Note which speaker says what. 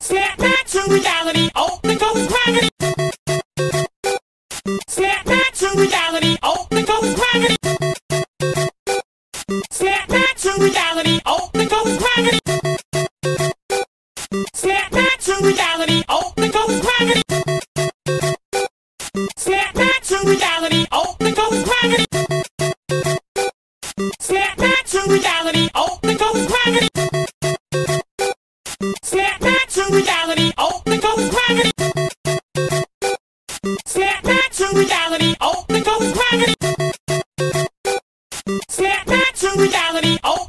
Speaker 1: Snap back to reality. Oh, gravity. Snap back to reality. Oh, gravity. Snap back to reality. Oh, gravity. Snap back to reality. Oh, gravity. Snap back to reality. Oh, reality. Oh, Snap back to reality. Oh, the ghost gravity. Snap back to reality. Oh, the ghost gravity. Snap back to reality. Oh,